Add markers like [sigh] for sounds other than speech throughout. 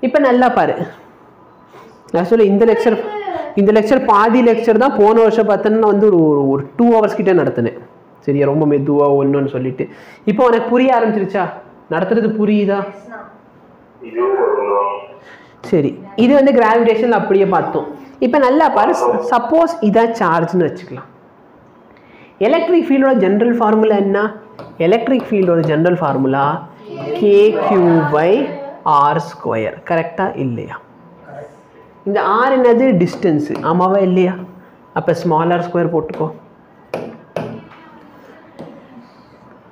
இப்போ நல்லா பாரு. ஆக்சுவலி இந்த லெக்சர் இந்த லெக்சர் பாதி லெக்சர் தான் போன வருஷம் பார்த்தோன்னா வந்து ஒரு ஒரு- டூ ஹவர்ஸ் கிட்டே நடத்தினேன். சரியா? ரொம்ப மெதுவாக ஒன்றுன்னு சொல்லிட்டு. இப்போ உனக்கு புரிய ஆரம்பிச்சிருச்சா? நடத்துறது புரியுதா? சரி. இது வந்து கிராவிடேஷன் அப்படியே பார்த்தோம். இப்போ நல்லா பாரு. சப்போஸ் இதான் சார்ஜ்னு வச்சுக்கலாம். எலக்ட்ரிக் ஃபீல்டோட ஜென்ரல் ஃபார்முலா என்ன? Electric ஃபீல்டோட general formula K Q by R square கரெக்டாக இல்லையா? இந்த ஆர் என்னது? டிஸ்டன்ஸு ஆமாவா? இல்லையா? அப்போ ஸ்மாலர் ஸ்கொயர் போட்டுக்கோ.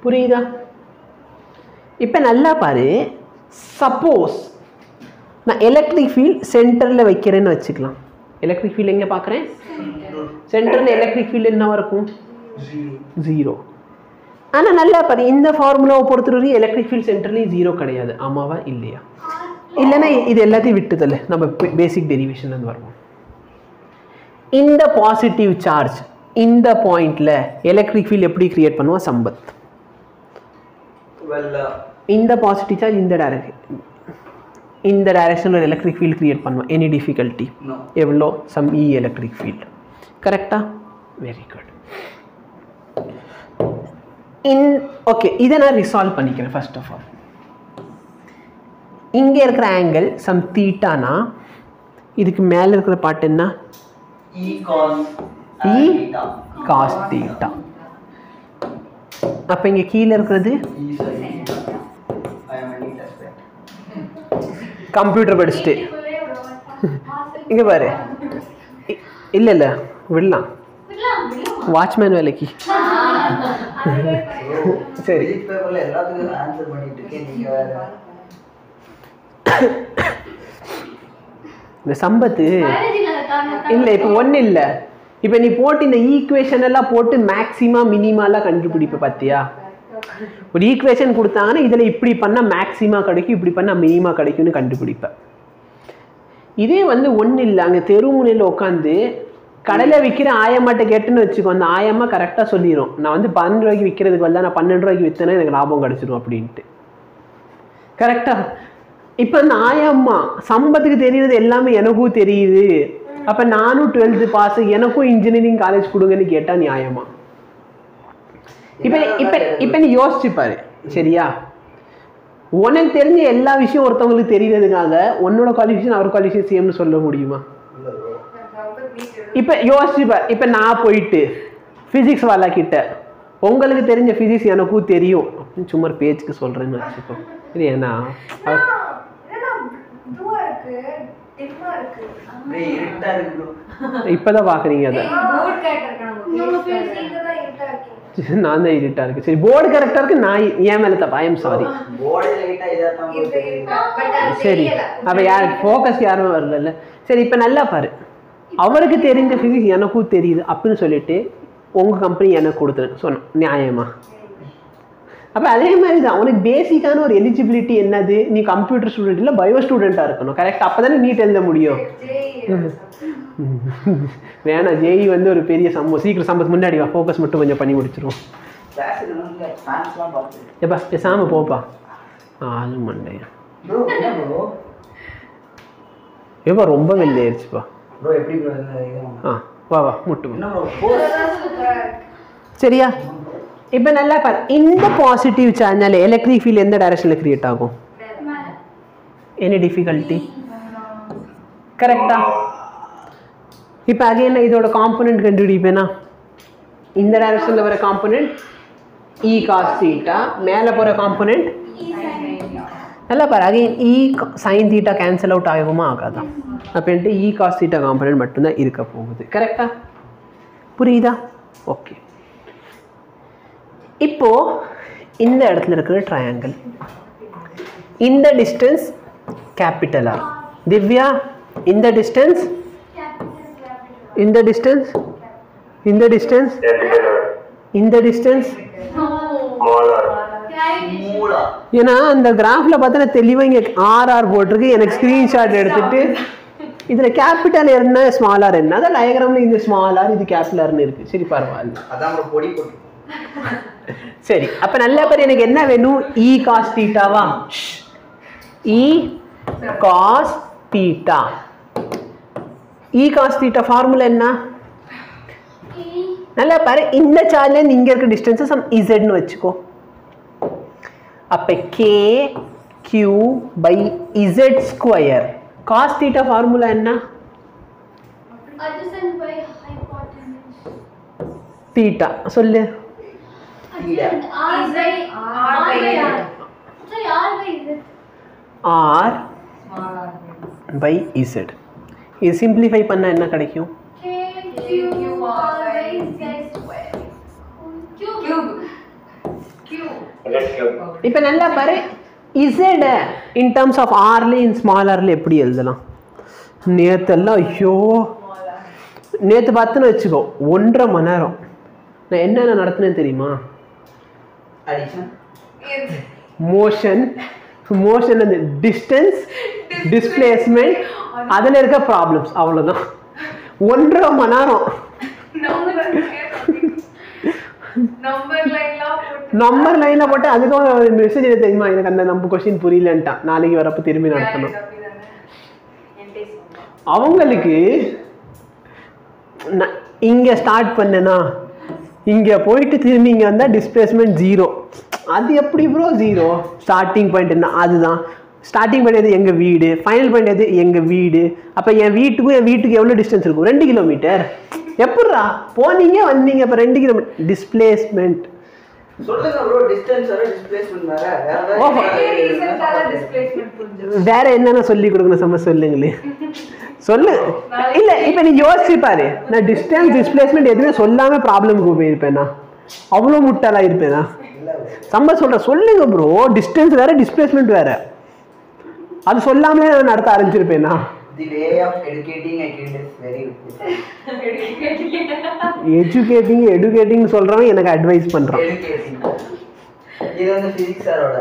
புரியுதா? இப்போ நல்லா பாரு. சப்போஸ் நான் எலக்ட்ரிக் ஃபீல்ட் சென்டரில் வைக்கிறேன்னு வச்சுக்கலாம். எலக்ட்ரிக் ஃபீல்ட் எங்கே பார்க்குறேன் சென்டரில் எலக்ட்ரிக் ஃபீல்டு என்னவா இருக்கும்? ஜீரோ ஆனால் நல்லா பாரு இந்த ஃபார்முலாவை பொறுத்தவரைக்கும் எலக்ட்ரிக் ஃபீல்ட் சென்டர்லேயும் ஜீரோ கிடையாது. ஆமாவா? இல்லையா? இல்லைன்னா இது எல்லாத்தையும் விட்டுதல்ல. நம்ம பேசிக் டெரிவேஷன்லேருந்து வருவோம். இந்த பாசிட்டிவ் சார்ஜ் இந்த பாயிண்ட்ல எலக்ட்ரிக் ஃபீல்ட் எப்படி கிரியேட் பண்ணுவோம்? சம்பத். இந்த பாசிட்டிவ் சார்ஜ் இந்த டைரக்ஷன் இந்த டைரக்ஷனில் எலக்ட்ரிக் ஃபீல்ட் கிரியேட் பண்ணுவோம். எனி டிஃபிகல்ட்டி எவ்வளோ? சம் இ எலக்ட்ரிக் ஃபீல்ட் கரெக்டா வெரி குட் இன் ஓகே இதை நான் ரிசால்வ் பண்ணிக்கிறேன் ஃபர்ஸ்ட் ஆஃப் ஆல் இங்கே இருக்கிற ஆங்கிள் சம் தீட்டானா இதுக்கு மேலே இருக்கிற பாட்டு என்ன? இ காஸ் E தீட்டா அப்போ இங்கே கீழே இருக்கிறது? கம்ப்யூட்டர் படிச்சுட்டு. இங்கே பாரு. இல்லை இல்லை. விடலாம். வாட்ச்மேன் வேலைக்கு. [laughs] சரி. பிசிக்ஸ் பேப்பர்ல எல்லாத்துக்கும் ஆன்சர் பண்ணிட்டு இருக்கேன். நீங்க வேற. இந்த சம்பத்து இல்லை இப்போ ஒன்றும் இல்லை. இப்போ நீ போட்டு இந்த ஈக்குவேஷன் எல்லாம் போட்டு மேக்ஸிமா மினிமாலாம் கண்டுபிடிப்ப பார்த்தியா ஒரு ஈக்குவேஷன் கொடுத்தாங்கன்னா இதில் இப்படி பண்ணால் மேக்ஸிமா கிடைக்கும் இப்படி பண்ணால் மினிமா கிடைக்கும்னு கண்டுபிடிப்பேன் இதே வந்து ஒன்றும் இல்லை. அங்கே தெரு முனையில் உட்காந்து கடையில் விற்கிற ஆயம்மாட்ட கேட்டுன்னு வச்சுக்கோ அந்த ஆயம்மா கரெக்டாக சொல்லிடும் நான் வந்து பன்னெண்டு ரூபாய்க்கு விற்கிறதுக்கு பதிலா நான் பன்னெண்டு ரூபாய்க்கு விற்றேன்னா எனக்கு லாபம் கிடச்சிடும் அப்படின்ட்டு. கரெக்டாக இப்போ அந்த ஆயம்மா சம்பத்துக்கு தெரியுறது எல்லாமே எனக்கும் தெரியுது. அப்போ நானும் டுவெல்த்து பாஸ் எனக்கும் இன்ஜினியரிங் காலேஜ் கொடுங்கன்னு கேட்டா நியாயமா இப்போ இப்போ இப்போ நீ யோசிச்சுப்பாரு சரியா? உனக்கு தெரிஞ்ச எல்லா விஷயம் ஒருத்தவங்களுக்கு தெரியறதுக்காக உன்னோட குவாலிஃபிகேஷன் அவர் குவாலிஃபிகேஷன் சேம்னு சொல்ல முடியுமா? இப்போ யோசிச்சு பார். இப்போ நான் போயிட்டு ஃபிசிக்ஸ் வாலா கிட்ட உங்களுக்கு தெரிஞ்ச ஃபிசிக்ஸ் எனக்கும் தெரியும். அப்படின்னு சும்மா பேச்சுக்கு சொல்கிறேன்னு வச்சுக்கோ. இது ஏன்னா. இப்போதான் பார்க்குறீங்க அதை. [laughs] நான் தான் இருட்டா இருக்கு. சரி போர்டு கரெக்டாக இருக்கு நான் ஏன் மேலே தப்பா? I'm sorry. சரி அப்போ யார்? ஃபோக்கஸ் யாரும் வரல சரி இப்போ நல்லா பாரு. அவருக்கு தெரிஞ்ச ஃபிசிக்ஸ் எனக்கும் தெரியுது அப்படின்னு சொல்லிட்டு உங்கள் கம்பெனி எனக்கு கொடுத்துரு சொன்னோம் நியாயமா? அப்போ அதே மாதிரி தான் உனக்கு பேசிக்கான ஒரு எலிஜிபிலிட்டி என்னது? நீ கம்ப்யூட்டர் ஸ்டூடெண்ட் இல்லை பயோ ஸ்டூடெண்ட்டாக இருக்கணும். கரெக்ட் அப்போ தானே நீட் எழுத முடியும். வேணாம் ஜேஇ வந்து ஒரு பெரிய சம்பவம் சீக்கிரம் சம்பவம் முன்னாடி வா ஃபோக்கஸ் மட்டும் கொஞ்சம் பண்ணி முடிச்சிருவோம். எப்பா பேசாமல் போப்பா. ஆ அது மண்டையா ஏப்பா ரொம்ப வெள்ளையாயிருச்சுப்பா ப்ரோ எப்படி ப்ரோ ஆ வா வா முட்டு சரியா? இப்போ நல்லா பாரு. இந்த பாசிட்டிவ் சார்ஜ்னால எலக்ட்ரிக் ஃபீல்ட் எந்த டைரக்ஷனில் கிரியேட் ஆகும்? எனி டிஃபிகல்ட்டி கரெக்டா இப்போ அகைன் இதோட காம்பனண்ட் கண்டுபிடிப்பேனா? இந்த டைரக்ஷனில் வர காம்பனண்ட் இ காஸ் தீட்டா மேலே போகிற காம்பனண்ட் நல்லா பாரு again E sine theta cancel out ஆகுமா ஆகாதா அப்படின்ட்டு இ காஸ் தீட்டா காம்பனண்ட் மட்டும்தான் இருக்க போகுது கரெக்டா புரியுதா ஓகே இப்போ இந்த இடத்துல இருக்கிற ட்ரையாங்கிள் இந்த டிஸ்டன்ஸ் கேபிட்டல் ஆர் திவ்யா இந்த டிஸ்டன்ஸ் இந்த டிஸ்டன்ஸ் இந்த டிஸ்டன்ஸ் இந்த டிஸ்டன்ஸ் ஏன்னா அந்த கிராஃப்ல பார்த்தா தெளிவாக இங்கே ஆர்ஆர் போட்டிருக்கு. எனக்கு ஸ்க்ரீன்ஷாட் எடுத்துட்டு இதில் கேபிட்டல் என்ன ஸ்மாலார் என்ன? அதான் டயக்ராமில் இது ஸ்மாலார் இது கேபிட்டலார்னு இருக்கு. சரி பரவாயில்ல. அதான் பொடி போட்டு சரி அப்ப நல்ல பேர் எனக்கு என்ன வேணும்? E cos தீட்டாவா E cos theta E cos theta formula என்ன? நல்லா பாரு இந்த சார்ட்ல இங்க இருக்க டிஸ்டன்ஸ் சம் இசட்னு வச்சுக்கோ. அப்ப K Q by Z square cos theta formula என்ன adjacent by hypotenuse. தீட்டா சொல்லு Adjacent R by R by R. Sorry, R by Z. R by Z இது சிம்பிளிஃபை பண்ணா என்ன கிடைக்கும் K Q R by Z square. Cube. இப்போ நல்லா பாரு. Z in terms of ஆர்ல இன் ஸ்மால் ஆர்ல எப்படி எழுதலாம்? நேத்தெல்லாம் ஐயோ. நேற்று பார்த்துன்னு வச்சுக்கோ ஒன்றரை மணி நேரம். நான் என்னென்ன நடத்தினேன் தெரியுமா? மோஷன் மோஷன் அந்த டிஸ்டன்ஸ் டிஸ்பிளேஸ்மெண்ட் அதில் இருக்க ப்ராப்ளம்ஸ் அவ்வளோதான் ஒன்றரை மணி நேரம். நம்பர் லைனில் போட்டு அதுக்கும் மெசேஜ் என்ன தெரியுமா? எனக்கு அந்த நம்ம கொஸ்டின் புரியலன்ட்டான் நாளைக்கு வரப்போ திரும்பி நடத்தணும் அவங்களுக்கு இங்கே ஸ்டார்ட் பண்ணேனா? இங்கே போயிட்டு திரும்பி இங்கே வந்தால் டிஸ்பிளேஸ்மெண்ட் ஜீரோ அது எப்படி ப்ரோ ஜீரோ ஸ்டார்டிங் பாயிண்ட் என்ன? அதுதான். ஸ்டார்டிங் பாயிண்ட் எது? எங்கள் வீடு. ஃபைனல் பாயிண்ட் எது? எங்கள் வீடு. அப்போ என் வீட்டுக்கும் என் வீட்டுக்கு எவ்வளோ டிஸ்டன்ஸ் இருக்கும்? ரெண்டு கிலோமீட்டர் எப்பட்றா? போனீங்க வந்தீங்க இப்போ ரெண்டு கிலோமீட்டர் டிஸ்பிளேஸ்மெண்ட் வேற என்னென்ன சொல்லி கொடுக்கணும் சம்ம சொல்லுங்களே சொல்லு. இல்ல இப்ப நீ யோசிச்சு பாரு. நான் டிஸ்டன்ஸ் டிஸ்பிளேஸ்மெண்ட் எதுவுமே சொல்லாம ப்ராப்ளமுக்கு போயிருப்பேனா? அவ்வளோ முட்டாளா இருப்பேனா. சம்ப சொல்ற சொல்லுங்க ப்ரோ டிஸ்டன்ஸ் வேற டிஸ்பிளேஸ்மெண்ட் வேற. அது சொல்லாமலே நான் நடத்த ஆரம்பிச்சிருப்பேனா? Way of educating a kid is very good. Educating educating சொல்றவன் எனக்கு அட்வைஸ் பண்றான். இது வந்து physics சாரோட.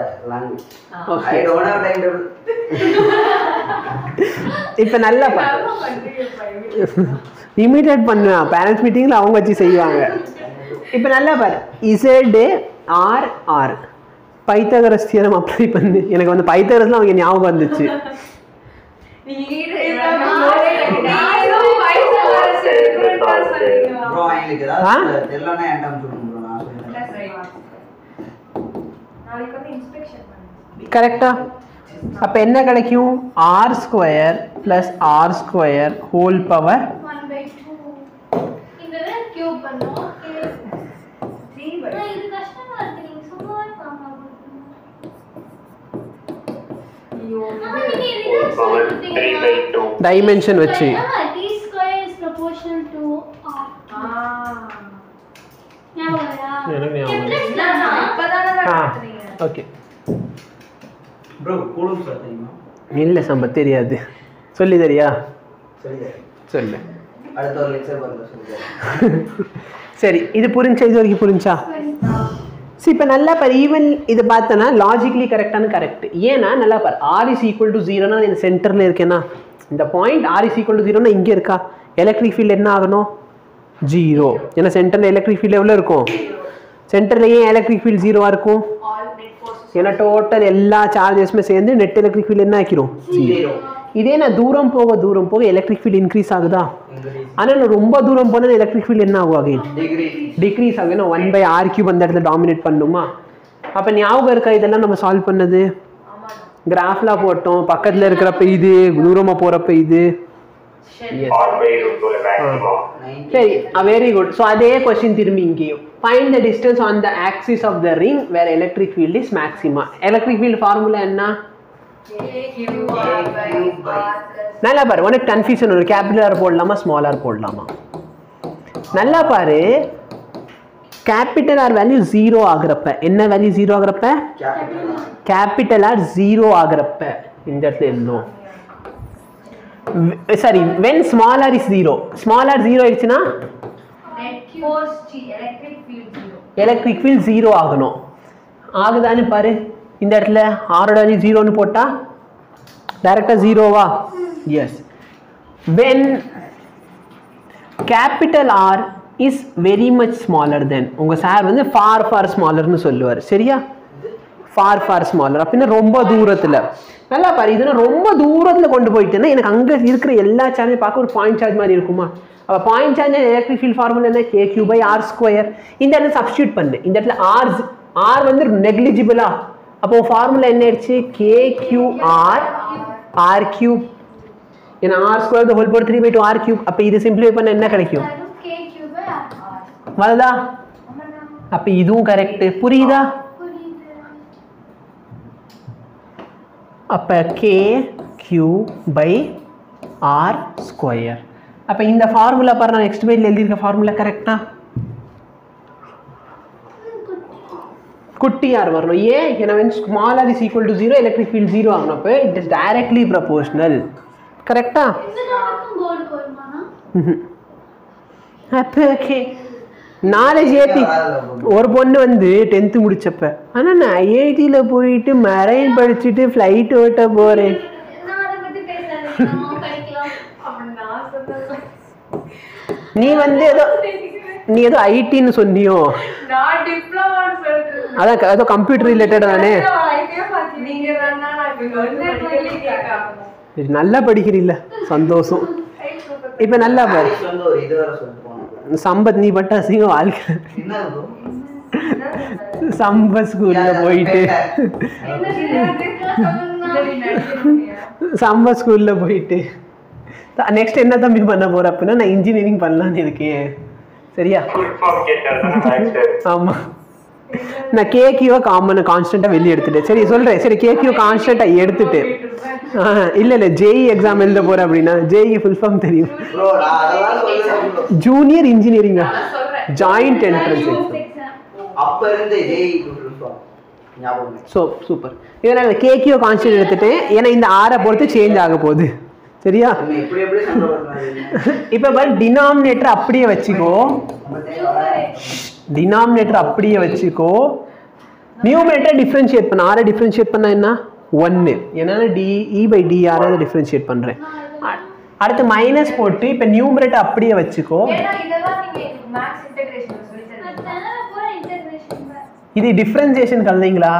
Okay. I don't have time table. இப்ப நல்லா பாரு இமிடியேட் பண்ணுவேன் பேரண்ட்ஸ் மீட்டிங்கில் அவங்க வச்சு செய்வாங்க இப்போ நல்லா பாரு Z R R Pythagoras theorem apply பண்ணு எனக்கு வந்து பைத்தகரஸ்லாம் அவங்க ஞாபகம் வந்துச்சு Bro, கரெக்டா. அப்போ என்ன கிடைக்கும்? R square plus R square whole power One by two. இந்த கியூப் பண்ணோம் இது த்ரீ பை ஆனா இது கஷ்டமா இருக்கு நீங்க சும்மா இருக்காங்க ஐயோ ஆனா நீங்க இதுதான் சொல்லி கொடுத்தீங்க டைமென்ஷன் வச்சு t square is proportional to r ஆ ஞாபகம் இல்லையா? எனக்கு ஞாபகம் இல்லை. Chemistry தானா? இப்பதானே ஆ. நடத்துறீங்க ஓகே Bro, கூலும் சார் தெரியுமா? இல்லை சம்ப தெரியாது. சொல்லி தெரியா. சொல்லு. [laughs] சரி இது புரிஞ்சா? இது வரைக்கும் புரிஞ்சா. சரி இப்போ நல்லா பாரு ஈவன் இது பார்த்தனா லாஜிக்கலி கரெக்டானு கரெக்ட் ஏன்னா நல்லா பாரு ஆர் இஸ் ஈக்குவல் டு ஜீரோனா இந்த சென்டரில் இருக்கேனா? இந்த point R is equal to ஜீரோனா இங்கே இருக்கா? எலக்ட்ரிக் ஃபீல்டு என்ன ஆகணும்? ஜீரோ ஏன்னா சென்டரில் எலக்ட்ரிக் ஃபீல்டு எவ்வளோ இருக்கும்? சென்டரில் ஏன் எலக்ட்ரிக் ஃபீல்டு ஜீரோவாக இருக்கும்? ஏன்னா டோட்டல் எல்லா சார்ஜஸுமே சேர்ந்து நெட் எலக்ட்ரிக் ஃபீல்டு என்ன ஆக்கிரும்? Zero. இதே நான் தூரம் போக தூரம் போக எலக்ட்ரிக் ஃபீல்டு இன்க்ரீஸ் ஆகுதா? ஆனால் நான் ரொம்ப தூரம் போனால் எலக்ட்ரிக் ஃபீல்டு என்ன ஆகும் அகைன்? டிக்ரீஸ் ஆகுது ஒன் பை ஆர் கியூப் அந்த இடத்துல டாமினேட் பண்ணுமா? அப்போ ஞாபகம் இருக்கா இதெல்லாம் நம்ம சால்வ் பண்ணது? கிராஃப்லாம் போட்டோம். பக்கத்தில் இருக்கிறப்ப இது தூரமாக போகிறப்ப இது. சரி வெரி குட் ஸோ அதே கொஸ்டின் திரும்பி இங்கேயும். Find the distance on the axis of the ring where electric field is maxima electric field formula என்ன? நல்லா பாரு உனக்கு கன்ஃபியூஷன் ஒரு கேபிட்டல் போடலாமா ஸ்மால் ஆர் போடலாமா? நல்லா பாரு. கேபிட்டல் ஆர் வேல்யூ ஜீரோ ஆகுறப்ப என்ன வேல்யூ ஜீரோ ஆகுறப்ப. கேபிட்டல் ஆர் ஜீரோ ஆகுறப்ப இந்த இடத்துல எழுதும் sorry when small R is zero small R zero ஆயிடுச்சுன்னா எலக்ட்ரிக் ஃபீல்ட் ஜீரோ ஆகணும். ஆகுதான்னு பாரு. இந்த இடத்துல ஆரோட வேல்யூ ஜீரோன்னு போட்டால் டைரெக்டாக ஜீரோவா yes when capital R is very much smaller then உங்கள் சார் வந்து ஃபார் ஃபார் ஸ்மாலர்னு சொல்லுவார். சரியா? ஃபார் ஃபார் ஸ்மாலர் அப்படின்னா ரொம்ப தூரத்தில்? நல்லா பாரு இதுனா ரொம்ப தூரத்தில் கொண்டு போயிட்டேன்னா எனக்கு அங்கே இருக்கிற எல்லா சார்ஜையும் பார்க்க ஒரு பாயிண்ட் சார்ஜ் மாதிரி இருக்குமா? அப்போ point charge electric field formula என்ன? K Q by R square இந்த இடத்துல சப்ஸ்டியூட் பண்ணு. இந்த இடத்துல ஆர் ஆர் வந்து நெக்லிஜிபிளா அப்போ ஃபார்முலா என்ன ஆயிடுச்சு? K Q R R cube ஏன்னா R square whole power three by two R cube அப்போ இது சிம்பிளிஃபை பண்ண என்ன கிடைக்கும்? வருதா? அப்போ இதுவும் கரெக்ட் புரியுதா? அப்போ K Q by R square அப்போ இந்த ஃபார்முலா பாரு நான் நெக்ஸ்ட் பேஜில் எழுதியிருக்க ஃபார்முலா கரெக்டாக குட்டி வரணும்? ஏன் ஏன்னா when small r is to zero electric field zero ஆகணும் இட் இஸ் டைரக்ட்லி ப்ரப்போர்ஷனல் கரெக்டா அப்போ ஓகே நாலேஜ் ஏற்றி ஒரு பொண்ணு வந்து டென்த்து முடிச்சப்ப. ஆனால் நான் ஐஐடியில் போயிட்டு மரைன் படிச்சுட்டு ஃப்ளைட் ஓட்ட போகிறேன் நீ வந்து ஏதோ நீ ஏதோ ஐடின்னு சொன்னியோ? நான் டிப்ளமான்னு சொல்றேன் அதான் ஏதோ கம்ப்யூட்டர் ரிலேட்டட் தானே? சரி நல்லா படிக்கிறீல்ல. சந்தோஷம். இப்போ நல்லா பாரு. சம்பத் நீ பட்ட அசிங்கம் வாழ்க்கை. சம்பத் ஸ்கூல்ல போயிட்டு. [laughs] சம்பத் ஸ்கூல்ல போயிட்டு. நெக்ஸ்ட் என்ன தம்பி பண்ண போற அப்படின்னா நான் இன்ஜினியரிங் பண்ணலான்னு இருக்கேன். சரியா? ஃபுல் ஃபார்ம் கேட்டாரு மேக்ஸ் [laughs] ஆமா. நான் கேக்கியோ காமன் கான்ஸ்டன்ட்டா வெளியே எடுத்துட்டேன். சரி சொல்றேன். சரி கேக்கியோ கான்ஸ்டன்ட்டா எடுத்துட்டு. இல்ல இல்ல ஜேஇ எக்ஸாம் எழுத போறேன் அப்படின்னா ஜேஇ ஃபுல் ஃபார்ம் தெரியும். Junior engineering joint entrance exam அப்ப இருந்த ஜேஇ ஞாபகம் இல்லை. ஸோ சூப்பர் இதனால் கேக்கியோ கான்ஸ்டன்ட் எடுத்துட்டேன். ஏன்னா இந்த ஆரை பொறுத்து சேஞ்ச் ஆக போகுது. சரியா இப்போ பாரு டினாமினேட்டர் அப்படியே வச்சுக்கோ. டினாமினேட்டர் அப்படியே வச்சுக்கோ. நியூமரேட்டர் டிஃப்ரென்ஷியேட் பண்ண. ஆரை டிஃப்ரென்ஷியேட் பண்ண என்ன? ஒன்று ஏன்னா D E by D R அதை டிஃப்ரென்ஷியேட் பண்ணுறேன் அடுத்து மைனஸ் போட்டு இப்போ நியூமரேட்டர் அப்படியே வச்சுக்கோ. ஏன்னா இதெல்லாம் நீங்க [laughs] மேக்ஸ் இன்டகிரேஷன் சொல்லி நான் தரீங்க சேனல போற இன்டகிரேஷன் இது டிஃப்ரென்சியேஷன் கலந்தீங்களா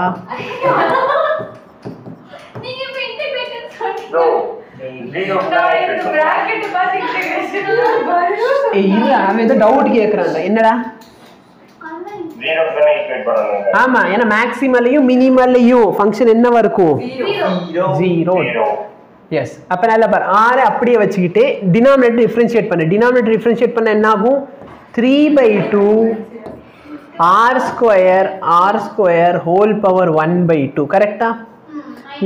நீங்க இப்ப இன்டகிரேஷன் நோ சொல்றீங்க ஜீரோ நான் எனக்கு bracket பார்த்து integration ஏய் இல்லை அவன் ஏதோ டவுட் கேட்குறான்டா என்னடா அதான் ஆமா ஏன்னா மேக்ஸிமல்லையும் மினிமல்லையும் ஃபங்க்ஷன் என்னவா இருக்கும் ஜீரோ ஜீரோ எஸ் அப்போ நல்லா பாரு ஆறு அப்படியே வச்சுக்கிட்டு டினாமினேட்டர் டிஃப்ரென்ஷியேட் பண்ணு டினாமினேட்டர் டிஃப்ரென்ஷியேட் பண்ண என்ன ஆகும் three by two R square R square whole power one by two கரெக்டா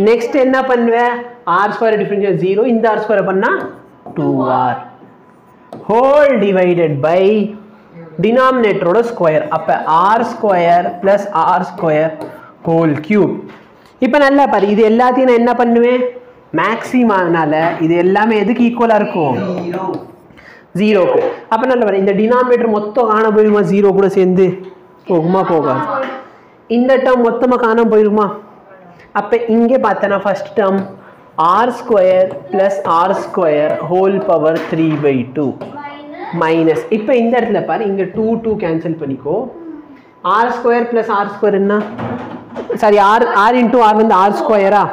நெக்ஸ்ட் என்ன பண்ணுவேன் ஆர் ஸ்கொயர் டிஃப்ரென்ஷியேட் ஜீரோ இந்த ஆர் ஸ்கொயர் பண்ணா two R whole divided by டினாமினேட்டரோட square அப்போ R square plus R square whole cube இப்போ நல்லா பாரு. இது எல்லாத்தையும் நான் என்ன பண்ணுவேன்? மேக்ஸிமானால இது எல்லாமே எதுக்கு ஈக்குவலாக இருக்கும்? ஜீரோ ஜீரோக்கு அப்போ நல்லா பாரு. இந்த டினாமினேட்டர் மொத்தம் காண போயிருமா? ஜீரோ கூட சேர்ந்து. போகுமா? போகாது. இந்த டேர்ம் மொத்தமாக காணாம போயிருமா? அப்போ இங்கே பார்த்தனா first term R square plus R square whole power three by two minus இப்போ இந்த இடத்துல பாரு இங்கே டூ டூ கேன்சல் பண்ணிக்கோ. R square plus R square என்ன? Sorry R R into R வந்து ஆர் ஸ்கொயரா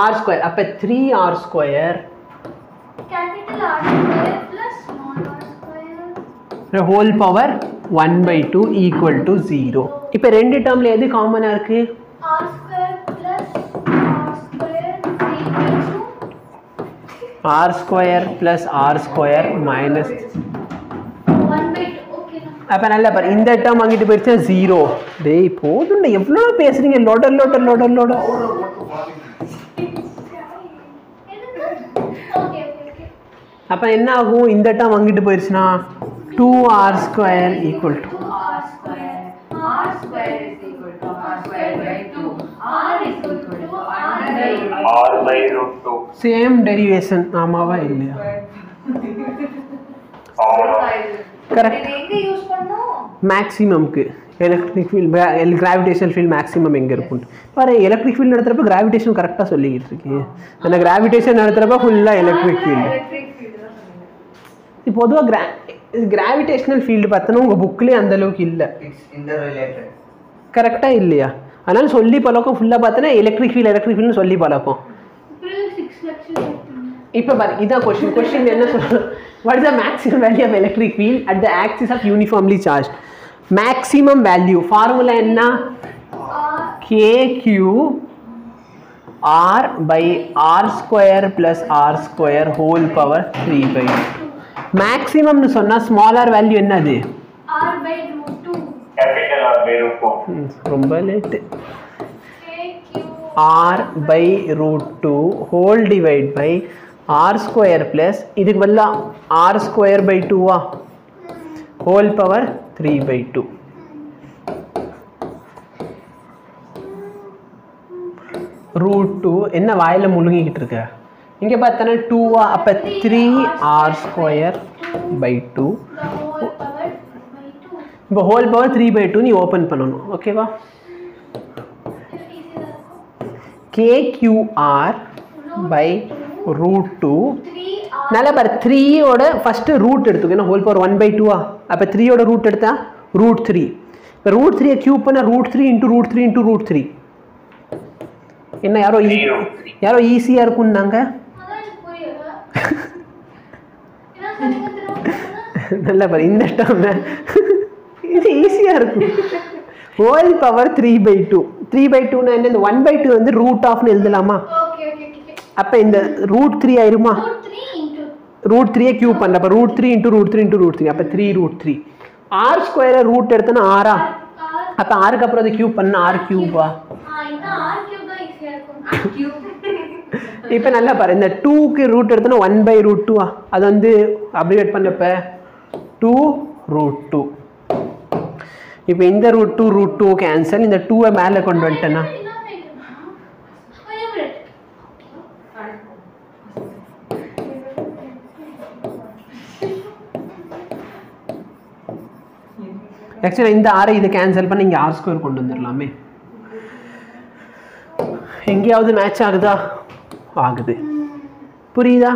ஆர் ஸ்கொயர் அப்போ three R square whole power one by two equal to zero இப்போ ரெண்டு டேர்மில் எது காமனாக இருக்குது R square plus R square minus அப்போ நல்ல பாரு இந்த டேர்ம் வாங்கிட்டு போயிடுச்சா ஜீரோ டேய் போதும் எவ்வளோ பேசுறீங்க? லோடர் லோடர் லோடர் லோடர் அப்போ என்ன ஆகும்? இந்த டேர்ம் வாங்கிட்டு போயிடுச்சுன்னா two R square equal to same derivation ஆமாவா இல்லையா? Correct மேக்ஸிமம்க்கு electric field gravitational field maximum எங்கே இருக்கும் பாரு எலக்ட்ரிக் ஃபீல்ட் நடத்துகிறப்ப கிராவிடேஷன் கரெக்டாக சொல்லிக்கிட்டு இருக்கு அந்த கிராவிடேஷன் நடத்துகிறப்ப ஃபுல்லாக எலக்ட்ரிக் ஃபீல்டு பொதுவாக கிரா கிராவிடேஷனல் ஃபீல்டு பார்த்தோன்னா உங்கள் புக்லேயே அந்த அளவுக்கு இல்லை. கரெக்டாக இல்லையா? அதனால சொல்லி பழக்கம் ஃபுல்லாக பார்த்தோன்னா எலக்ட்ரிக் ஃபீல் எலக்ட்ரிக் ஃபீல்னு சொல்லி பழக்கம். இப்போ பாரு இதான் கொஸ்டின் கொஸ்டின் என்ன சொல்றோம் what is the maximum value of electric field at the axis of uniformly charge maximum value formula என்ன K Q R by R square plus R square whole power three by மேக்ஸிமம்னு சொன்னால் smaller value என்னது? R by root two capital R by root two ம், ரொம்ப late K Q R by root two whole divide by R square plus இதுக்கு பதிலாக R square by டூவா whole power three by two root two என்ன வாயில் முழுங்கிக்கிட்டு இருக்க? இங்கே பார்த்தோன்னா டூவா அப்போ three R square by two இப்போ whole power three by two நீ ஓப்பன் பண்ணணும் ஓகேவா கேக்யூஆர் பை ரூட் டூ நல்லா பாரு த்ரீயோட ஃபஸ்ட்டு ரூட் எடுத்துக்கோ. ஏன்னா ஹோல் பவர் ஒன் பை டூவா அப்போ த்ரீயோட ரூட் எடுத்தா ரூட் த்ரீ இப்போ ரூட் த்ரீயை கியூப் பண்ண root three into root three into root three என்ன யாரோ. யாரோ ஈஸியாக இருக்கும்னாங்க நல்லா பாரு இந்த டேர்ம் இது ஈஸியாக இருக்கும். Whole power three by two three by டூனா என்ன? இந்த ஒன் பை டூ வந்து ரூட் ஆஃப்னு எழுதலாமா? அப்போ இந்த ரூட் த்ரீ ஆயிருமா? ரூட் த்ரீயே கியூப் பண்ண அப்போ root three into root three into root three அப்போ த்ரீ ரூட் த்ரீ ஆர் ஸ்கொயரை ரூட் எடுத்தோன்னா ஆறா அப்போ ஆறுக்கு அப்புறம் அதை கியூப் பண்ண ஆர் கியூப் இப்போ நல்லா பாரு. இந்த டூக்கு ரூட் எடுத்தோன்னா ஒன் பை ரூட் டூவா அது வந்து அப்ரிவேட் பண்ணப்ப டூ ரூட் டூ இப்போ இந்த root two root two cancel இந்த டூவை மேலே கொண்டு வந்துட்டேன்னா ஆக்சுவலாக இந்த ஆரை இதை கேன்சல் பண்ணி இங்கே ஆர் ஸ்கொயர் கொண்டு வந்துடலாமே. எங்கேயாவது மேட்ச் ஆகுதா? ஆகுது. புரியுதா?